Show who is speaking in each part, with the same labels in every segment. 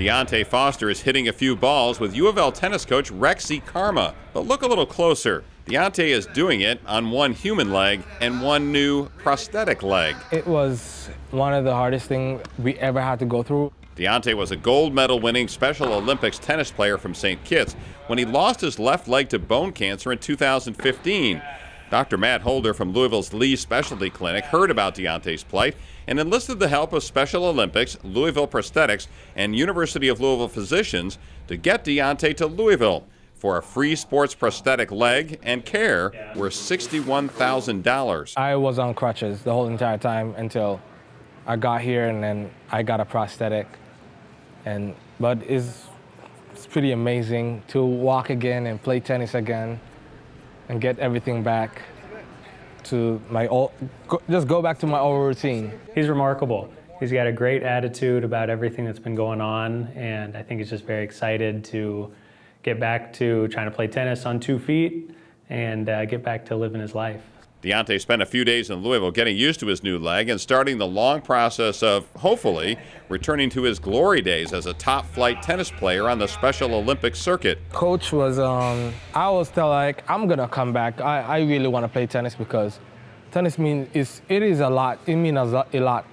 Speaker 1: Dionte Foster is hitting a few balls with U of L tennis coach Rex Ecarma. But look a little closer. Dionte is doing it on one human leg and one new prosthetic leg.
Speaker 2: It was one of the hardest things we ever had to go through.
Speaker 1: Dionte was a gold medal winning Special Olympics tennis player from St. Kitts when he lost his left leg to bone cancer in 2015. Dr. Matt Holder from Louisville's Lee Specialty Clinic heard about Dionte's plight and enlisted the help of Special Olympics, Louisville Prosthetics, and University of Louisville physicians to get Dionte to Louisville for a free sports prosthetic leg and care worth $61,000.
Speaker 2: I was on crutches the whole entire time until I got here and then I got a prosthetic. And but it's, it's pretty amazing to walk again and play tennis again and get everything back to my old, go, just go back to my old routine.
Speaker 3: He's remarkable. He's got a great attitude about everything that's been going on, and I think he's just very excited to get back to trying to play tennis on two feet and uh, get back to living his life.
Speaker 1: Dionte spent a few days in Louisville getting used to his new leg and starting the long process of, hopefully, returning to his glory days as a top flight tennis player on the Special Olympics circuit.
Speaker 2: Coach was, um, I was still like, I'm gonna come back. I, I really wanna play tennis because tennis means, it's, it is a lot, it means a lot,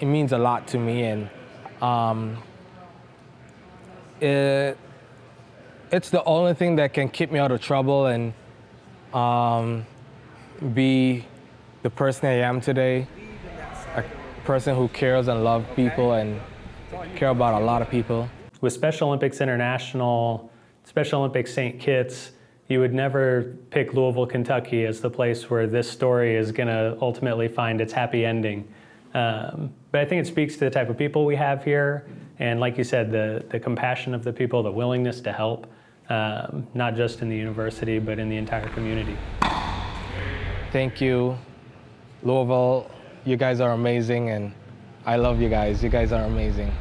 Speaker 2: it means a lot to me and um, it, it's the only thing that can keep me out of trouble and um, be the person I am today, a person who cares and loves people and care about a lot of people.
Speaker 3: With Special Olympics International, Special Olympics St. Kitts, you would never pick Louisville, Kentucky as the place where this story is going to ultimately find its happy ending. Um, but I think it speaks to the type of people we have here, and like you said, the, the compassion of the people, the willingness to help, um, not just in the university, but in the entire community.
Speaker 2: Thank you, Louisville. You guys are amazing, and I love you guys. You guys are amazing.